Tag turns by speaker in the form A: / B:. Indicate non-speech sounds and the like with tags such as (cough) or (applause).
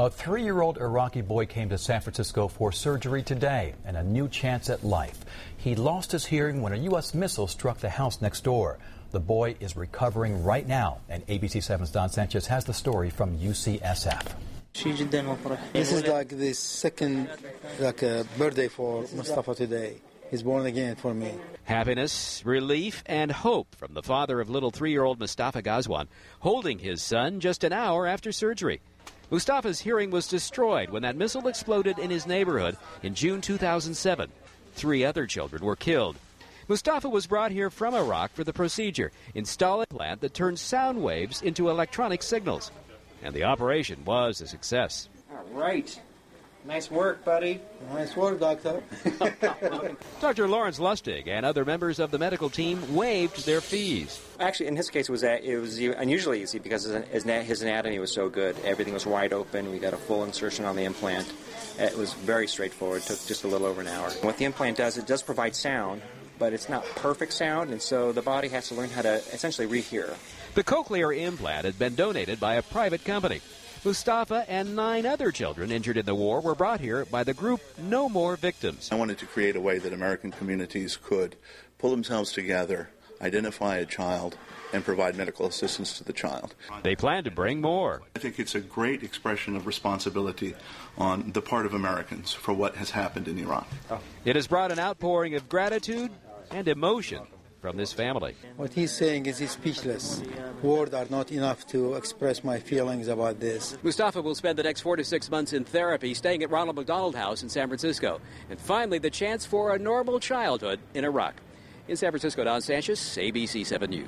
A: A three year old Iraqi boy came to San Francisco for surgery today and a new chance at life. He lost his hearing when a U.S. missile struck the house next door. The boy is recovering right now, and ABC 7's Don Sanchez has the story from UCSF.
B: This is like the second like uh, birthday for Mustafa today. He's born again for me.
C: Happiness, relief, and hope from the father of little three year old Mustafa Ghazwan, holding his son just an hour after surgery. Mustafa's hearing was destroyed when that missile exploded in his neighborhood in June 2007. Three other children were killed. Mustafa was brought here from Iraq for the procedure, install a plant that turns sound waves into electronic signals. And the operation was a success.
D: All right. Nice work, buddy.
B: Nice work, doctor. (laughs)
C: Dr. Lawrence Lustig and other members of the medical team waived their fees.
D: Actually, in his case, it was uh, it was unusually easy because his anatomy was so good. Everything was wide open. We got a full insertion on the implant. It was very straightforward. It took just a little over an hour. What the implant does, it does provide sound, but it's not perfect sound, and so the body has to learn how to essentially rehear.
C: The cochlear implant had been donated by a private company. Mustafa and nine other children injured in the war were brought here by the group No More Victims.
E: I wanted to create a way that American communities could pull themselves together, identify a child, and provide medical assistance to the child.
C: They plan to bring more.
E: I think it's a great expression of responsibility on the part of Americans for what has happened in Iraq.
C: It has brought an outpouring of gratitude and emotion from this family.
B: What he's saying is he's speechless. Words are not enough to express my feelings about this.
C: Mustafa will spend the next four to six months in therapy, staying at Ronald McDonald House in San Francisco. And finally, the chance for a normal childhood in Iraq. In San Francisco, Don Sanchez, ABC 7 News.